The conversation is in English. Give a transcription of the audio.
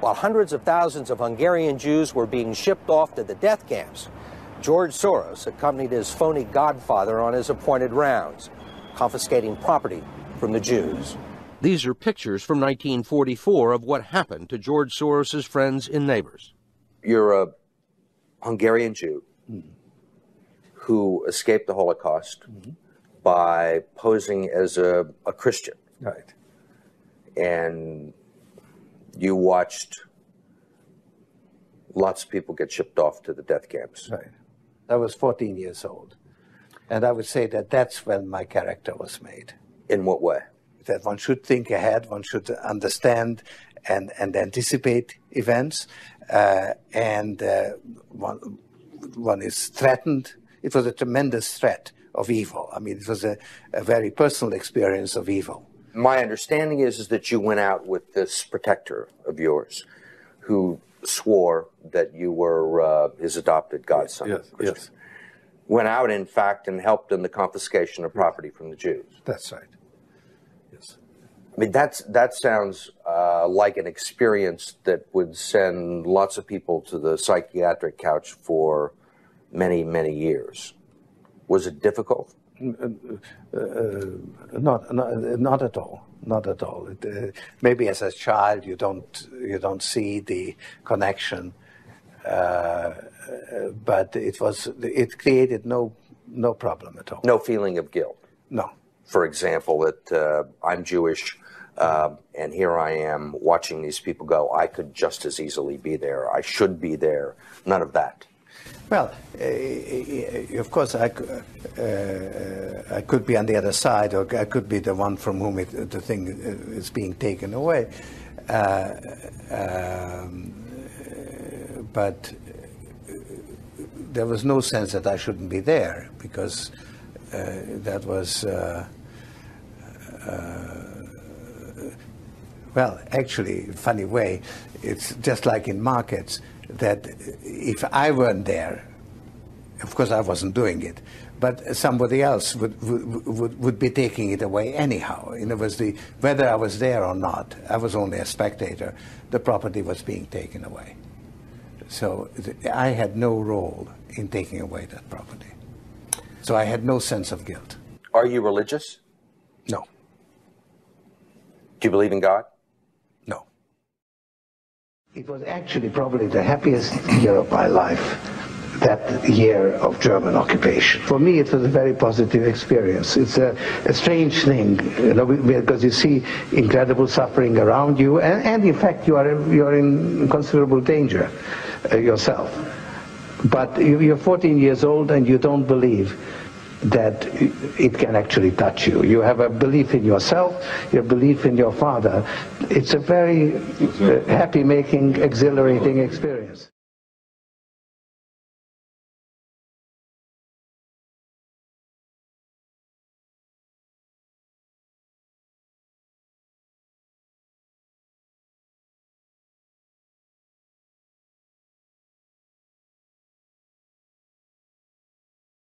While hundreds of thousands of Hungarian Jews were being shipped off to the death camps, George Soros accompanied his phony godfather on his appointed rounds, confiscating property from the Jews. These are pictures from 1944 of what happened to George Soros's friends and neighbors. You're a Hungarian Jew mm-hmm. who escaped the Holocaust mm-hmm. by posing as a, a Christian. Right. And you watched lots of people get shipped off to the death camps. Right. I was 14 years old. And I would say that that's when my character was made. In what way? That one should think ahead, one should understand and, and anticipate events, uh, and uh, one, one is threatened. It was a tremendous threat of evil. I mean, it was a, a very personal experience of evil. My understanding is, is that you went out with this protector of yours who swore that you were uh, his adopted godson. Yes, yes. Went out, in fact, and helped in the confiscation of property from the Jews. That's right. Yes. I mean, that's that sounds uh, like an experience that would send lots of people to the psychiatric couch for many, many years. Was it difficult? Uh, not, not, not at all. Not at all. It, uh, maybe as a child you don't you don't see the connection, uh, but it was it created no no problem at all. No feeling of guilt. No. For example, that uh, I'm Jewish. Uh, and here I am watching these people go. I could just as easily be there. I should be there. None of that. Well, uh, of course, I, uh, I could be on the other side, or I could be the one from whom it, the thing is being taken away. Uh, um, but there was no sense that I shouldn't be there because uh, that was. Well, actually, funny way, it's just like in markets that if I weren't there, of course I wasn't doing it, but somebody else would, would, would be taking it away anyhow. In other words, the, whether I was there or not, I was only a spectator, the property was being taken away. So I had no role in taking away that property. So I had no sense of guilt. Are you religious? No. Do you believe in God? It was actually probably the happiest year of my life, that year of German occupation. For me, it was a very positive experience. It's a, a strange thing, you know, because you see incredible suffering around you, and, and in fact, you are, you are in considerable danger uh, yourself. But you, you're 14 years old and you don't believe that it can actually touch you. You have a belief in yourself, your belief in your father. It's a very uh, happy making, exhilarating experience.